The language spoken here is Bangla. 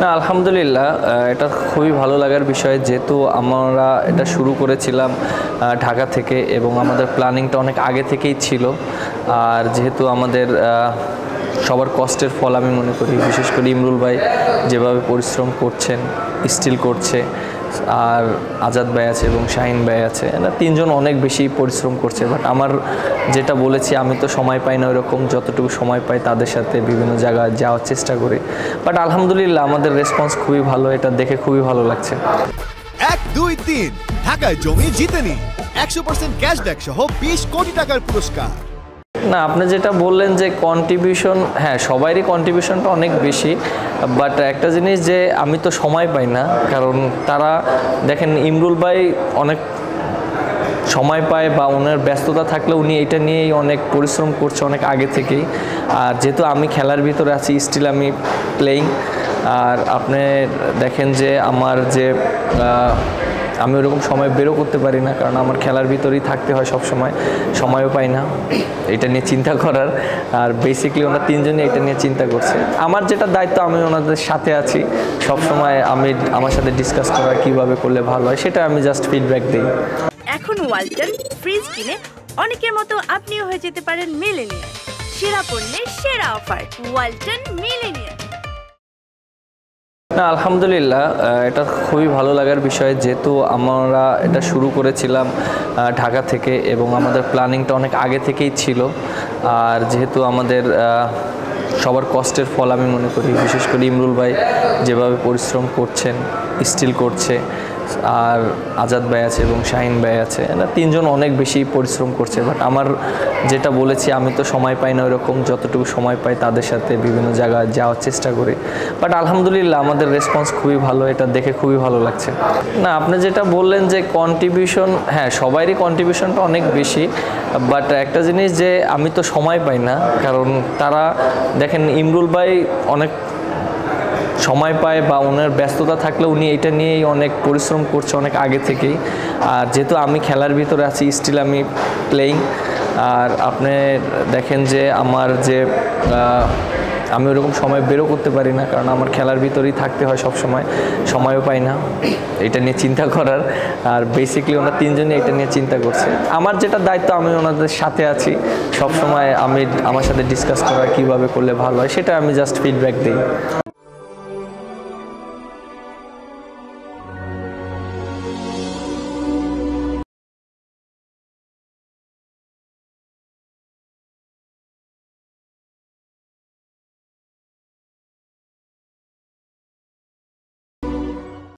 না, আলহামদুলিল্লাহ এটা খুবই ভালো লাগার বিষয়, যেহেতু আমরা এটা শুরু করেছিলাম ঢাকা থেকে এবং আমাদের প্ল্যানিংটা অনেক আগে থেকেই ছিল। আর যেহেতু আমাদের সবার কষ্টের ফল আমি মনে করি, বিশেষ করে ইমরুল ভাই যেভাবে পরিশ্রম করছেন স্টিল করছে আর আজাদ ভাই আছে এবং শাহিন ভাই আছে। এরা তিনজন অনেক বেশি পরিশ্রম করছে বাট আমার যেটা বলেছি আমি তো সময় পাই না ওরকম যতটুকু সময় পাই তাদের সাথে বিভিন্ন জায়গায় যাওয়ার চেষ্টা করি। বাট আলহামদুলিল্লাহ আমাদের রেসপন্স খুবই ভালো এটা দেখে খুবই ভালো লাগছে। এক দুই তিন। ঢাকায় জমি জিতে নিন একশো পার্সেন্ট ক্যাশব্যাক সহ বিশ কোটি টাকার পুরস্কার। না আপনি যেটা বললেন যে কন্ট্রিবিউশন হ্যাঁ সবারই কন্ট্রিবিউশনটা অনেক বেশি। বাট একটা জিনিস যে আমি তো সময় পাই না, কারণ তারা দেখেন ইমরুল ভাই অনেক সময় পায় বা ওনার ব্যস্ততা থাকলে উনি এটা নিয়েই অনেক পরিশ্রম করছে অনেক আগে থেকেই। আর যেহেতু আমি খেলার ভিতরে আছি স্টিল আমি প্লেয়িং আর আপনি দেখেন যে আমার যে আমি ওরকম সময় বেরো করতে পারি না, কারণ আমার খেলার ভিতরেই থাকতে হয় সব সময় সময়ও পাই না। এটা নিয়ে চিন্তা করার। আর বেসিকলি ওনার তিনজনই এটা নিয়ে চিন্তা করছে। আমার যেটা দায়িত্ব, আমি ওনাদের সাথে আছি। সব সময় আমি আমার সাথে ডিসকাস করা, কীভাবে করলে ভালো হয়, সেটা আমি জাস্ট ফিডব্যাক দিই। এখন ওয়ালটন ফ্রিজ কিনে অনেকের মতো আপনিও হয়ে যেতে পারেন মিলেনিয়ার সেরা পণ্যের সেরা অফার, ওয়ালটন মিলেনিয়ার না, আলহামদুলিল্লাহ এটা খুবই ভালো লাগার বিষয় যেহেতু আমরা এটা শুরু করেছিলাম ঢাকা থেকে এবং আমাদের প্ল্যানিংটা অনেক আগে থেকেই ছিল। আর যেহেতু আমাদের সবার কষ্টের ফল আমি মনে করি, বিশেষ করে ইমরুল ভাই যেভাবে পরিশ্রম করছেন স্টিল করছে আর আজাদ ভাই আছে এবং শাহিন ভাই আছে। এরা তিনজন অনেক বেশি পরিশ্রম করছে বাট আমার যেটা বলেছি, আমি তো সময় পাই না ওরকম যতটুকু সময় পাই তাদের সাথে বিভিন্ন জায়গায় যাওয়ার চেষ্টা করি। বাট আলহামদুলিল্লাহ আমাদের রেসপন্স খুবই ভালো, এটা দেখে খুবই ভালো লাগছে। না, আপনি যেটা বললেন যে কন্ট্রিবিউশন হ্যাঁ সবারই কন্ট্রিবিউশনটা অনেক বেশি বাট একটা জিনিস যে আমি তো সময় পাই না, কারণ তারা, দেখেন ইমরুল ভাই অনেক সময় পায় বা ওনার ব্যস্ততা থাকলে উনি এটা নিয়েই অনেক পরিশ্রম করছে অনেক আগে থেকেই। আর যেহেতু আমি খেলার ভিতরে আছি স্টিল আমি প্লেয়িং আর আপনি দেখেন যে আমার যে আমি ওরকম সময় বেরো করতে পারি না, কারণ আমার খেলার ভিতরেই থাকতে হয় সব সময় সময়ও পাই না। এটা নিয়ে চিন্তা করার, আর বেসিকলি ওনার তিনজনই এটা নিয়ে চিন্তা করছে। আমার যেটা দায়িত্ব, আমি ওনাদের সাথে আছি। সব সময় আমি, আমার সাথে ডিসকাস করা, কীভাবে করলে ভালো হয়, সেটা আমি জাস্ট ফিডব্যাক দিই।